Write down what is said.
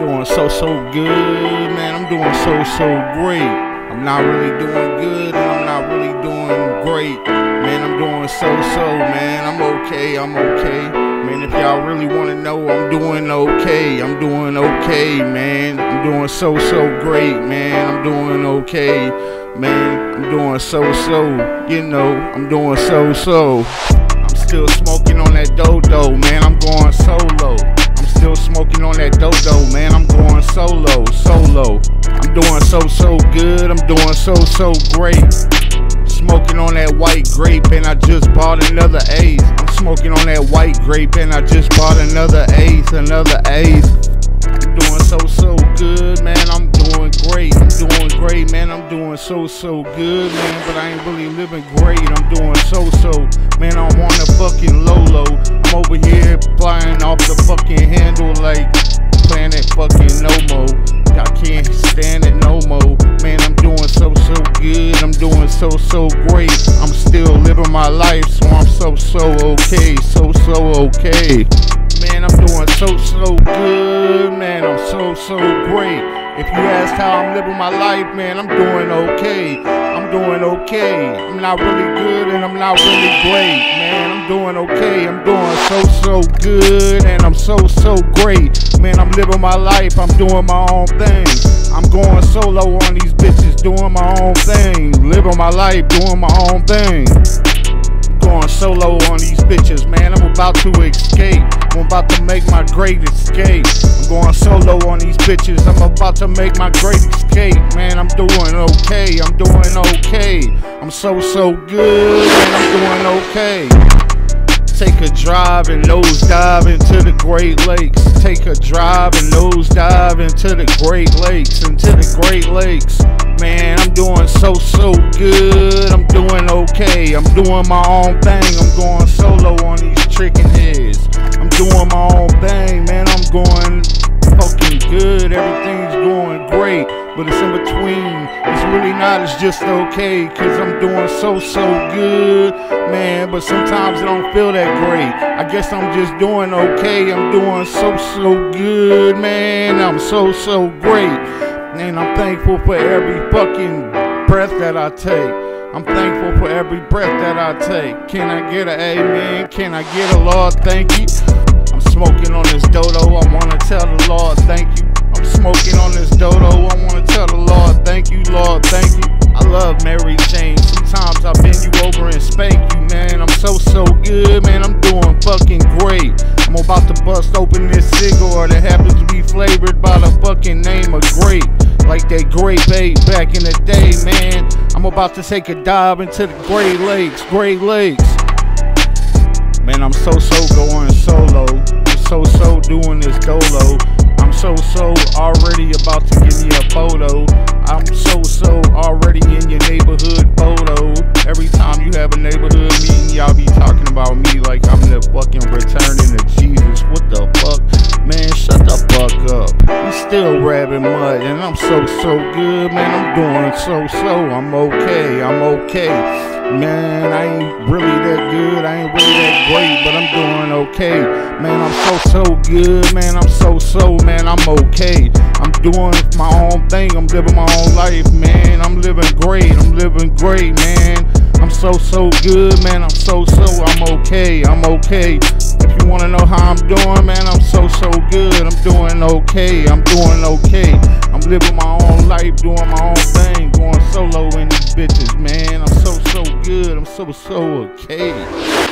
doing so so good, man. I'm doing so so great. I'm not really doing good, and I'm not really doing great, man. I'm doing so so, man. I'm okay. I'm okay, man. If y'all really want to know, I'm doing okay. I'm doing okay, man. I'm doing so so great, man. I'm doing okay, man. I'm doing so so. You know, I'm doing so so. I'm still smoking on that dodo, man. I'm going solo. Still smoking on that dodo, man. I'm going solo, solo. I'm doing so so good. I'm doing so so great. Smoking on that white grape, and I just bought another ace. I'm smoking on that white grape, and I just bought another ace, another ace. I'm doing so so good, man. I'm doing great. I'm doing great, man. I'm doing so so good, man. But I ain't really living great. I'm doing so so, man. I'm on a fucking Lolo. I'm over here flying off the fucking handle like Planet fucking no mo. I can't stand it no more, man. I'm doing so so good. I'm doing so so great. I'm still living my life, so I'm so so okay, so so okay. Man, I'm doing so so good, man. I'm so so great. If you ask how I'm living my life, man, I'm doing okay. I'm doing okay. I'm not really good and I'm not really great, man. I'm doing okay. I'm doing so so good and I'm so so great. Man, I'm living my life. I'm doing my own thing. I'm going solo on these bitches, doing my own thing. Living my life, doing my own thing going solo on these bitches, man. I'm about to escape. I'm about to make my great escape. I'm going solo on these bitches. I'm about to make my great escape, man. I'm doing okay. I'm doing okay. I'm so so good, I'm doing okay. Take a drive and nose dive into the Great Lakes. Take a drive and nose dive into the Great Lakes. Into the Great Lakes. Man, I'm doing so, so good. I'm doing okay. I'm doing my own thing. I'm going solo on these chicken heads. I'm doing my own thing, man. I'm going fucking good. Everything's going great. But it's in between. It's really not. It's just okay. Cause I'm doing so, so good, man. But sometimes it don't feel that great. I guess I'm just doing okay. I'm doing so, so good, man. I'm so, so great. And I'm thankful for every fucking breath that I take. I'm thankful for every breath that I take. Can I get a amen? Can I get a Lord thank you? I'm smoking on this dodo. I wanna tell the Lord thank you. I'm smoking on this dodo. I wanna good, man. I'm doing fucking great. I'm about to bust open this cigar that happens to be flavored by the fucking name of grape. Like that grape ape back in the day, man. I'm about to take a dive into the Great Lakes, Great Lakes. Man, I'm so so going solo. Still rapping mud, and I'm so so good, man. I'm doing so so. I'm okay. I'm okay. Man, I ain't really that good. I ain't really that great, but I'm doing okay. Man, I'm so so good. Man, I'm so so. Man, I'm okay. I'm doing my own thing. I'm living my own life, man. I'm living great. I'm living great, man. I'm so so good, man. I'm so so. I'm okay. I'm okay. If you wanna know how I'm doing, man, I'm so so good. I'm doing okay. I'm doing okay. I'm living my own life, doing my own thing, going solo in these bitches, man. I'm so so good. I'm so so okay.